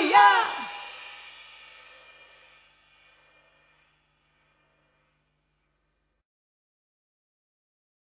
yeah.